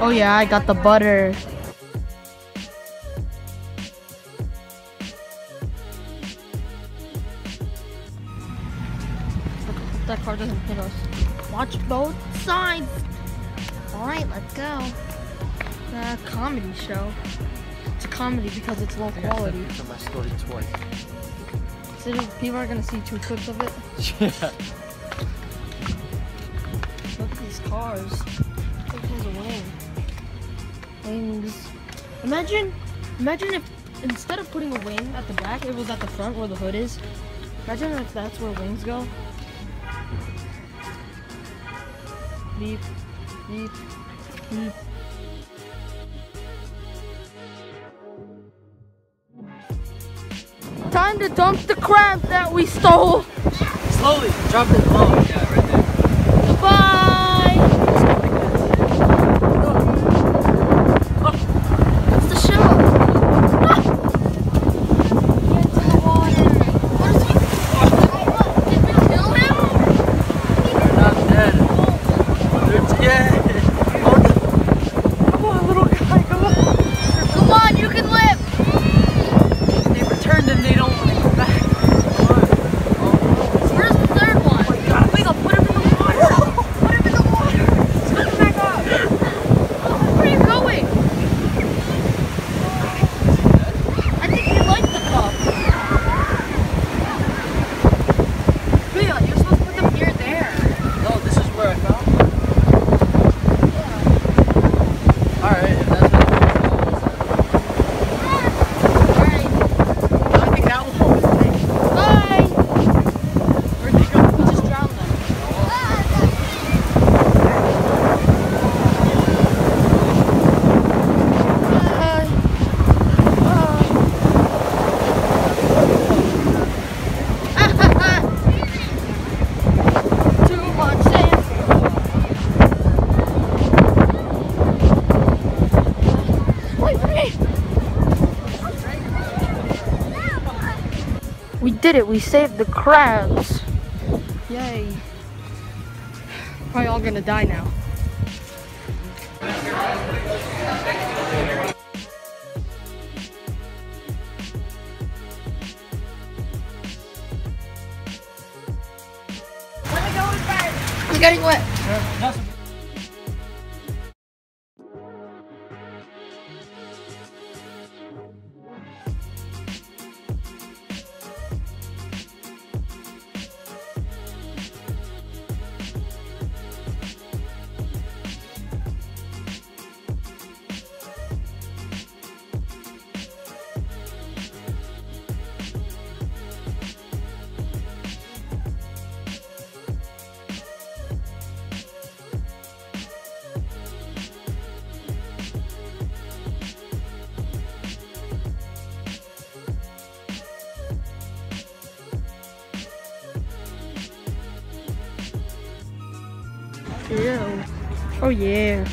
Oh yeah, I got the butter. Hope that car doesn't hit us. Watch both sides. All right, let's go. Uh, comedy show. It's a comedy because it's low quality. To my story twice. So people are gonna see two clips of it. Yeah. Look at these cars. Look has a wing. Wings. Imagine, imagine if instead of putting a wing at the back, it was at the front where the hood is. Imagine if that's where wings go. Beep, beep, beep. Time to dump the crab that we stole. Slowly, drop it. Oh, yeah, right did it. We saved the crabs. Yay. Probably all gonna die now. It's getting wet. Ew. Oh yeah.